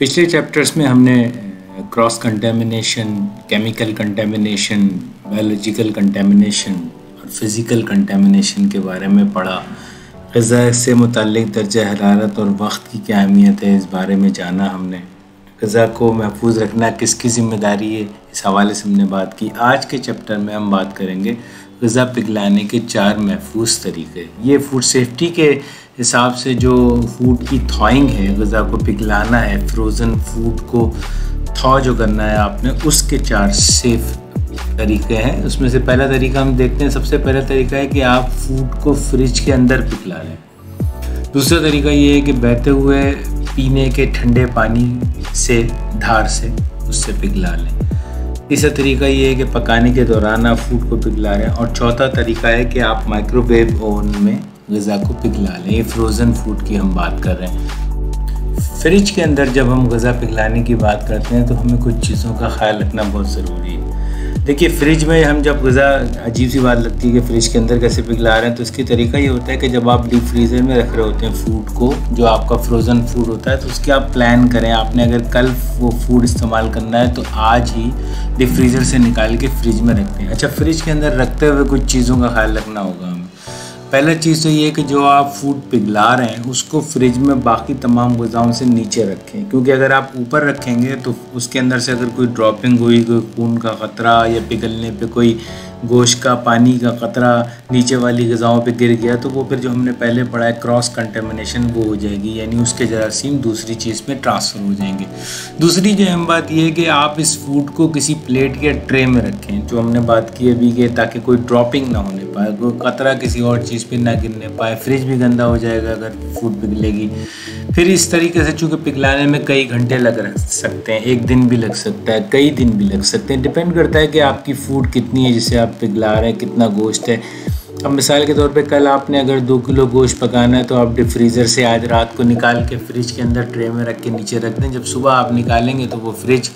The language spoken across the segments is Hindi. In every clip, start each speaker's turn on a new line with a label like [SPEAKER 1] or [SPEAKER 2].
[SPEAKER 1] पिछले चैप्टर्स में हमने cross contamination chemical contamination biological contamination और फ़िज़िकल कंटेमिनेशन के बारे में पढ़ा। गज़ा से मुतल दर्ज हरारत और वक्त की क्या अहमियत है इस बारे में जाना हमने। गज़ा को महफूज रखना किसकी ज़िम्मेदारी है? इस हवाले से हमने बात की। आज के चैप्टर में हम बात करेंगे गज़ा पिघलाने के चार महफूज तरीके। ये फ़ूड सेफ्टी के हिसाब से जो फ़ूड की थॉइंग है, गज़ा को पिघलाना है फ्रोज़न फ़ूड को थॉ जो करना है आपने, उसके चार सेफ़ तरीके हैं। उसमें से पहला तरीका हम देखते हैं। सबसे पहला तरीका है कि आप फ़ूड को फ्रिज के अंदर पिघला लें। दूसरा तरीका ये है कि बहते हुए पीने के ठंडे पानी से, धार से, उससे पिघला लें। तीसरा तरीका ये है कि पकाने के दौरान आप फ़ूड को पिघला रहे हैं और चौथा तरीका है कि आप माइक्रोवेव ओवन में गज़ा को पिघला लें। ये फ्रोज़न फ़ूड की हम बात कर रहे हैं। फ्रिज के अंदर जब हम गज़ा पिघलाने की बात करते हैं तो हमें कुछ चीज़ों का ख्याल रखना बहुत ज़रूरी है। देखिए फ्रिज में हम जब गज़ा, अजीब सी बात लगती है कि फ्रिज के अंदर कैसे पिघला रहे हैं तो इसकी तरीका ये होता है कि जब आप डीप फ्रीज़र में रख रहे होते हैं फ़ूड को, जो आपका फ्रोज़न फ़ूड होता है तो उसके आप प्लान करें। आपने अगर कल वो फ़ूड इस्तेमाल करना है तो आज ही डीप फ्रीज़र से निकाल के फ्रिज में रखते हैं अच्छा फ्रिज के अंदर रखते हुए कुछ चीज़ों का ख्याल रखना होगा पहला चीज़ तो ये कि जो आप फ़ूड पिघला रहे हैं, उसको फ्रिज में बाकी तमाम गज़ाओं से नीचे रखें। क्योंकि अगर आप ऊपर रखेंगे तो उसके अंदर से अगर कोई ड्रॉपिंग हुई, कोई खून का ख़तरा या पिघलने पे कोई गोश्त का, पानी का कतरा नीचे वाली गज़ाओं पे गिर गया तो वो फिर जो हमने पहले पढ़ा है क्रॉस कंटेमिनेशन वो हो जाएगी, यानी उसके जरासीम दूसरी चीज़ में ट्रांसफ़र हो जाएँगे। दूसरी जो अहम बात यह है कि आप इस फ़ूड को किसी प्लेट या ट्रे में रखें, जो हमने बात की अभी कि ताकि कोई ड्रॉपिंग ना होने पाए कोई कतरा किसी और चीज़ पर ना गिरने पाए फ्रिज भी गंदा हो जाएगा अगर फ़ूड पिघलेगी। फिर इस तरीके से चूँकि पिघलाने में कई घंटे लग सकते हैं, एक दिन भी लग सकता है, कई दिन भी लग सकते हैं डिपेंड करता है कि आपकी फ़ूड कितनी है, जिसे आप आप पिघला रहे हैं, कितना गोश्त है। अब मिसाल के तौर पे कल आपने अगर दो किलो गोश्त पकाना है तो आप डिप फ्रीज़र से आज रात को निकाल के फ्रिज के अंदर ट्रे में रख के नीचे रख दें। जब सुबह आप निकालेंगे तो वो फ्रिज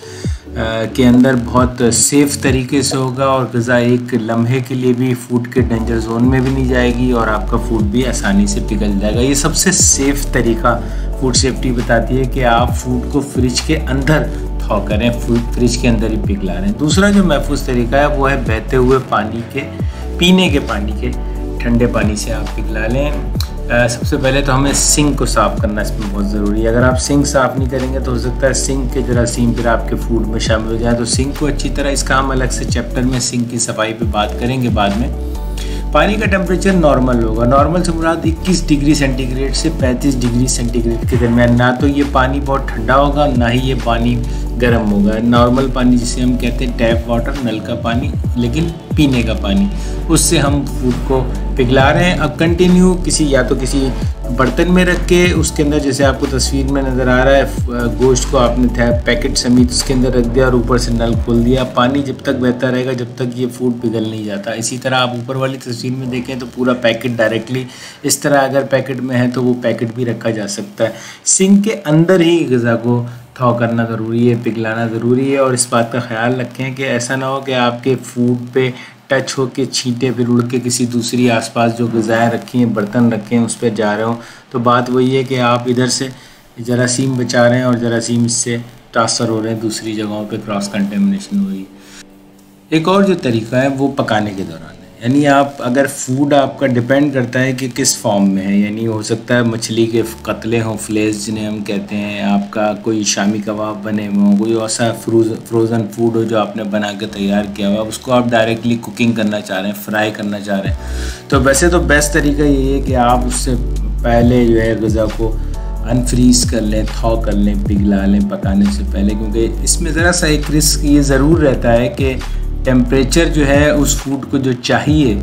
[SPEAKER 1] के अंदर बहुत सेफ़ तरीके से होगा और गज़ा एक लम्हे के लिए भी, फ़ूड के डेंजर जोन में भी नहीं जाएगी और आपका फ़ूड भी आसानी से पिघल जाएगा। ये सबसे सेफ़ तरीका फ़ूड सेफ्टी बताती है कि आप फ़ूड को फ्रिज के अंदर थॉ करें फ्रिज के अंदर ही पिघला रहे हैं। दूसरा जो महफूज तरीका है, वो है बहते हुए पानी के पीने के पानी के ठंडे पानी से आप पिघला लें। सबसे पहले तो हमें सिंक को साफ़ करना इसमें बहुत ज़रूरी है। अगर आप सिंक साफ़ नहीं करेंगे तो हो सकता है सिंक के जरासीम फिर आपके फ़ूड में शामिल हो जाए। तो सिंक को अच्छी तरह, इसका हम अलग से चैप्टर में सिंक की सफ़ाई पर बात करेंगे बाद में। पानी का टेम्परेचर नॉर्मल होगा। नॉर्मल से मुराद 21 डिग्री सेंटीग्रेड से 35 डिग्री सेंटीग्रेड के दरमियान। ना तो ये पानी बहुत ठंडा होगा, ना ही ये पानी गर्म होगा। नॉर्मल पानी जिसे हम कहते हैं टैप वाटर नल का पानी, लेकिन पीने का पानी। उससे हम फ़ूड को पिघला रहे हैं। अब कंटिन्यू किसी या तो किसी बर्तन में रख के, उसके अंदर जैसे आपको तस्वीर में नज़र आ रहा है गोश्त को आपने पैकेट समेत उसके अंदर रख दिया और ऊपर से नल खोल दिया। पानी जब तक बहता रहेगा, जब तक ये फ़ूड पिघल नहीं जाता। इसी तरह आप ऊपर वाली तस्वीर में देखें तो पूरा पैकेट डायरेक्टली इस तरह अगर पैकेट में है तो वो पैकेट भी रखा जा सकता है। सिंक के अंदर ही गज़ा को थॉ करना ज़रूरी है, पिघलाना ज़रूरी है और इस बात का ख्याल रखें कि ऐसा ना हो कि आपके फ़ूड पे टच हो के छींटे, फिर उड़ के किसी दूसरी आसपास जो गज़ाएँ रखी हैं, बर्तन रखे हैं, उस पर जा रहे हो। तो बात वही है कि आप इधर से जरासीम बचा रहे हैं और जरासीम इससे ट्रांसफ़र हो रहे हैं, दूसरी जगहों पे क्रॉस कंटेमिनेशन हो रही है। एक और जो तरीका है, वो पकाने के दौरान यानी आप, अगर फ़ूड आपका डिपेंड करता है कि किस फॉर्म में है, यानी हो सकता है मछली के कतले हों फ्लेस जिन्हें हम कहते हैं, आपका कोई शामी कबाब बने हुए हों, कोई ऐसा फ्रोज फ्रोज़न फ़ूड हो जो आपने बना के तैयार किया हुआ उसको आप डायरेक्टली कुकिंग करना चाह रहे हैं फ्राई करना चाह रहे हैं। तो वैसे तो बेस्ट तरीका ये है कि आप उससे पहले जो है गज़ा को अनफ्रीज़ कर लें थॉ कर लें, पिघला लें, पकाने से पहले, क्योंकि इसमें ज़रा सा एक रिस्क ये ज़रूर रहता है कि टेम्परेचर जो है उस फ़ूड को जो चाहिए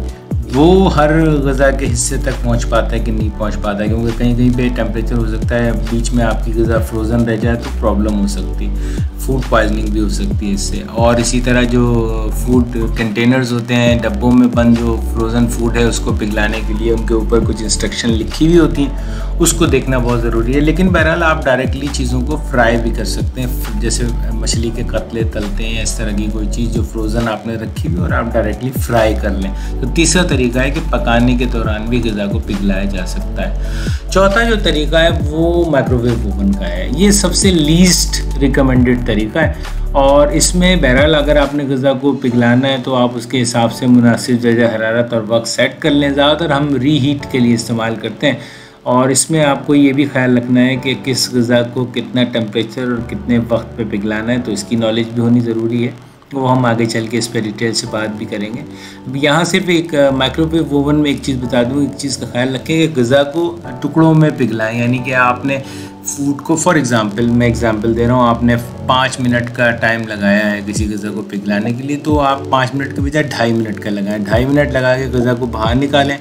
[SPEAKER 1] वो हर गज़ा के हिस्से तक पहुँच पाता है कि नहीं पहुँच पाता है, क्योंकि कहीं कहीं पे टेम्परेचर हो सकता है, बीच में आपकी गज़ा फ्रोज़न रह जाए तो प्रॉब्लम हो सकती है फ़ूड पॉइजनिंग भी हो सकती है इससे। और इसी तरह जो फ़ूड कंटेनर्स होते हैं, डब्बों में बंद जो फ्रोज़न फ़ूड है उसको पिघलाने के लिए उनके ऊपर कुछ इंस्ट्रक्शन लिखी हुई होती हैं, उसको देखना बहुत ज़रूरी है। लेकिन बहरहाल आप डायरेक्टली चीज़ों को फ्राई भी कर सकते हैं जैसे मछली के कतले तलते हैं, इस तरह की कोई चीज़ जो फ्रोज़न आपने रखी हुई और आप डायरेक्टली फ्राई कर लें। तो तीसरा तरीका है कि पकाने के दौरान भी गज़ा को पिघलाया जा सकता है। चौथा जो तरीका है, वो माइक्रोवेव ओवन का है। ये सबसे लीस्ट रिकमेंडेड तरीका है। और इसमें बहरहाल अगर आपने गज़ा को पिघलाना है तो आप उसके हिसाब से मुनासिब जगह, हरारत और वक्त सेट कर लें। ज़्यादातर हम रीहीट के लिए इस्तेमाल करते हैं। और इसमें आपको ये भी ख्याल रखना है कि किस गज़ा को कितना टेम्परेचर और कितने वक्त पे पिघलाना है तो इसकी नॉलेज भी होनी ज़रूरी है। वो हम आगे चल के इस पर डिटेल से बात भी करेंगे। अब यहाँ सिर्फ़ एक माइक्रोवेव ओवन में एक चीज़ बता दूँ, एक चीज़ का ख्याल रखें कि गज़ा को टुकड़ों में पिघलाएँ, यानी कि आपने फ़ूड को फॉर एग्ज़ाम्पल मैं एग्ज़ाम्पल दे रहा हूँ, आपने पाँच मिनट का टाइम लगाया है किसी गज़ा को पिघलाने के लिए तो आप पाँच मिनट के बजाय ढाई मिनट का लगाएँ। ढाई मिनट लगा के गज़ा को बाहर निकालें,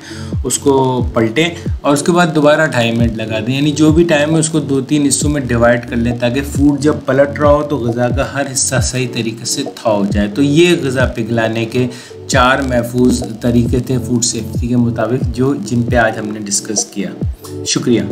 [SPEAKER 1] उसको पलटें और उसके बाद दोबारा ढाई मिनट लगा दें। यानी जो भी टाइम है, उसको दो तीन हिस्सों में डिवाइड कर लें, ताकि फ़ूड जब पलट रहा हो तो गज़ा का हर हिस्सा सही तरीके से था हो जाए। तो ये गज़ा पिघलाने के चार महफूज तरीके थे फ़ूड सेफ्टी के मुताबिक, जो जिन पे आज हमने डिस्कस किया। शुक्रिया।